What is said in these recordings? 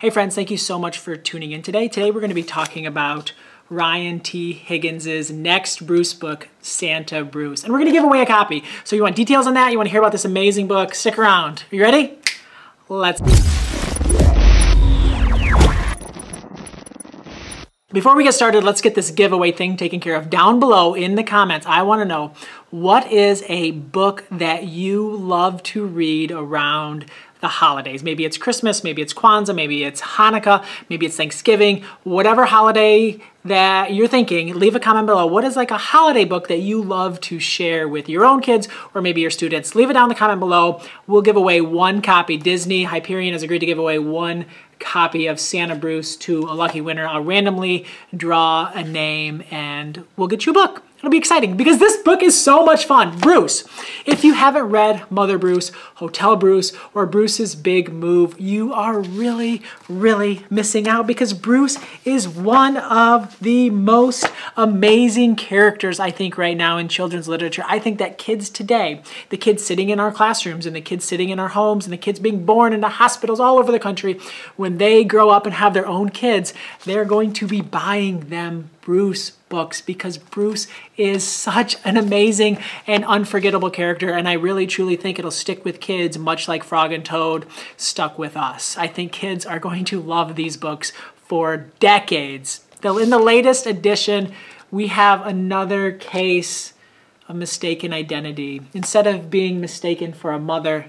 Hey friends, thank you so much for tuning in today. Today we're going to be talking about Ryan T. Higgins' next Bruce book, Santa Bruce. And we're going to give away a copy. So you want details on that? You want to hear about this amazing book? Stick around. Are you ready? Let's Before we get started, let's get this giveaway thing taken care of. Down below in the comments, I want to know what is a book that you love to read around the holidays. Maybe it's Christmas, maybe it's Kwanzaa, maybe it's Hanukkah, maybe it's Thanksgiving, whatever holiday that you're thinking, leave a comment below. What is like a holiday book that you love to share with your own kids or maybe your students? Leave it down in the comment below. We'll give away one copy. Disney Hyperion has agreed to give away one copy of Santa Bruce to a lucky winner. I'll randomly draw a name and we'll get you a book. It'll be exciting because this book is so much fun. Bruce, if you haven't read Mother Bruce, Hotel Bruce, or Bruce's Big Move, you are really, really missing out because Bruce is one of the most amazing characters, I think, right now in children's literature. I think that kids today, the kids sitting in our classrooms and the kids sitting in our homes and the kids being born into hospitals all over the country, when they grow up and have their own kids, they're going to be buying them Bruce books because Bruce is such an amazing and unforgettable character and I really truly think it'll stick with kids much like Frog and Toad stuck with us. I think kids are going to love these books for decades. Though In the latest edition, we have another case of mistaken identity. Instead of being mistaken for a mother,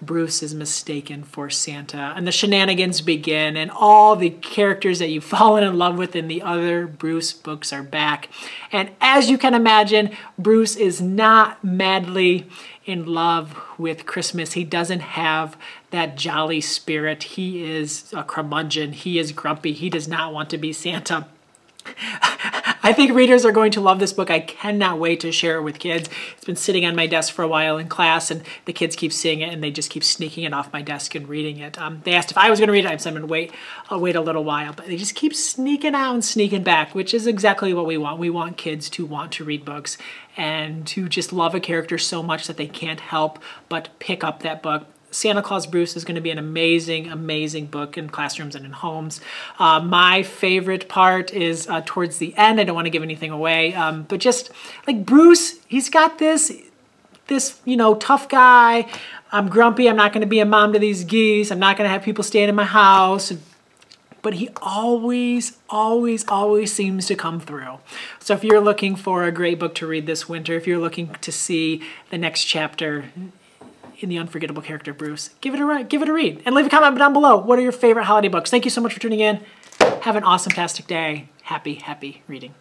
Bruce is mistaken for Santa. And the shenanigans begin, and all the characters that you've fallen in love with in the other Bruce books are back. And as you can imagine, Bruce is not madly in love with Christmas. He doesn't have that jolly spirit. He is a curmudgeon. He is grumpy. He does not want to be Santa. I think readers are going to love this book. I cannot wait to share it with kids. It's been sitting on my desk for a while in class, and the kids keep seeing it, and they just keep sneaking it off my desk and reading it. Um, they asked if I was going to read it. I said I'm going to wait. I'll wait a little while, but they just keep sneaking out and sneaking back, which is exactly what we want. We want kids to want to read books and to just love a character so much that they can't help but pick up that book Santa Claus Bruce is going to be an amazing, amazing book in classrooms and in homes. Uh, my favorite part is uh, towards the end. I don't want to give anything away, um, but just like Bruce, he's got this, this you know, tough guy. I'm grumpy. I'm not going to be a mom to these geese. I'm not going to have people staying in my house but he always, always, always seems to come through. So if you're looking for a great book to read this winter, if you're looking to see the next chapter, in the unforgettable character Bruce. Give it a read. give it a read and leave a comment down below. What are your favorite holiday books? Thank you so much for tuning in. Have an awesome tastic day. Happy, happy reading.